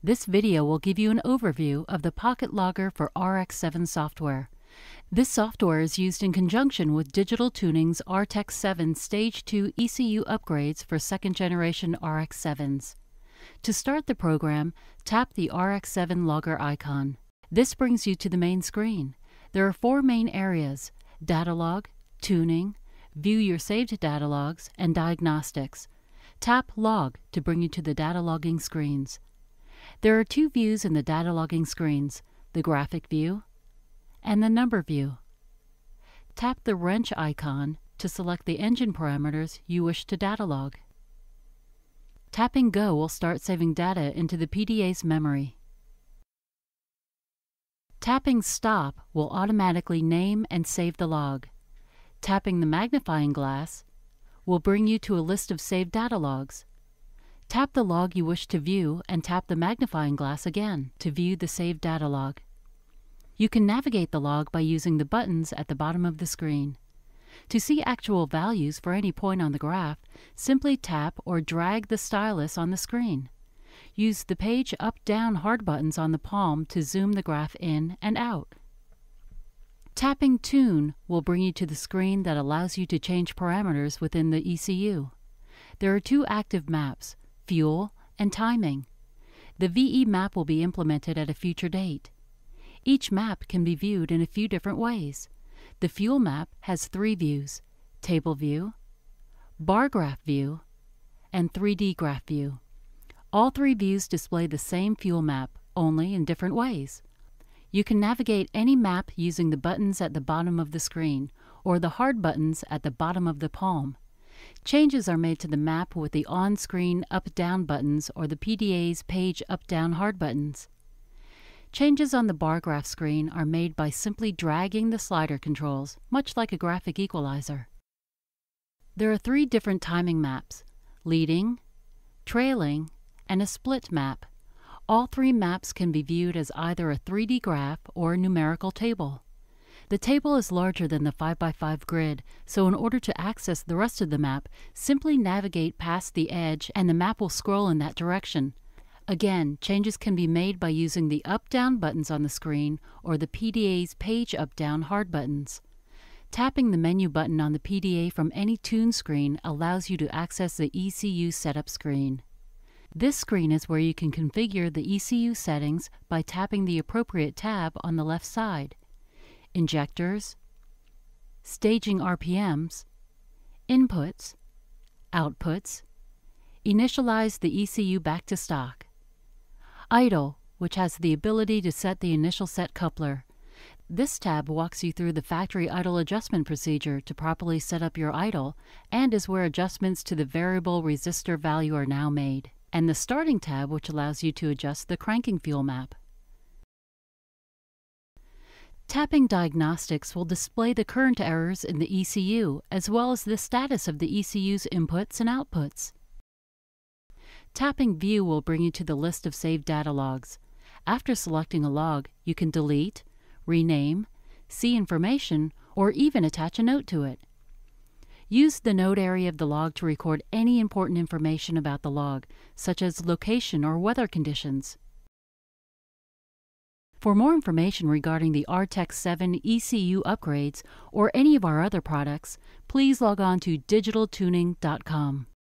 This video will give you an overview of the Pocket Logger for RX-7 software. This software is used in conjunction with Digital Tuning's Rtek7 Stage 2 ECU upgrades for second generation RX-7s. To start the program, tap the RX-7 Logger icon. This brings you to the main screen. There are four main areas, Data Log, Tuning, View your saved data logs, and Diagnostics. Tap Log to bring you to the data logging screens. There are two views in the data logging screens, the graphic view and the number view. Tap the wrench icon to select the engine parameters you wish to data log. Tapping Go will start saving data into the PDA's memory. Tapping Stop will automatically name and save the log. Tapping the magnifying glass will bring you to a list of saved data logs. Tap the log you wish to view and tap the magnifying glass again to view the saved data log. You can navigate the log by using the buttons at the bottom of the screen. To see actual values for any point on the graph, simply tap or drag the stylus on the screen. Use the page up-down hard buttons on the palm to zoom the graph in and out. Tapping Tune will bring you to the screen that allows you to change parameters within the ECU. There are two active maps, fuel, and timing. The VE map will be implemented at a future date. Each map can be viewed in a few different ways. The fuel map has three views, table view, bar graph view, and 3D graph view. All three views display the same fuel map, only in different ways. You can navigate any map using the buttons at the bottom of the screen, or the hard buttons at the bottom of the palm. Changes are made to the map with the on-screen up-down buttons or the PDA's page up-down hard buttons. Changes on the bar graph screen are made by simply dragging the slider controls, much like a graphic equalizer. There are three different timing maps, leading, trailing, and a split map. All three maps can be viewed as either a 3D graph or a numerical table. The table is larger than the 5x5 grid, so in order to access the rest of the map, simply navigate past the edge and the map will scroll in that direction. Again, changes can be made by using the up-down buttons on the screen or the PDA's page up-down hard buttons. Tapping the menu button on the PDA from any tune screen allows you to access the ECU setup screen. This screen is where you can configure the ECU settings by tapping the appropriate tab on the left side injectors, staging RPMs, inputs, outputs, initialize the ECU back to stock. Idle, which has the ability to set the initial set coupler. This tab walks you through the factory idle adjustment procedure to properly set up your idle and is where adjustments to the variable resistor value are now made. And the starting tab which allows you to adjust the cranking fuel map. Tapping Diagnostics will display the current errors in the ECU, as well as the status of the ECU's inputs and outputs. Tapping View will bring you to the list of saved data logs. After selecting a log, you can delete, rename, see information, or even attach a note to it. Use the note area of the log to record any important information about the log, such as location or weather conditions. For more information regarding the Rtek7 ECU upgrades or any of our other products, please log on to digitaltuning.com.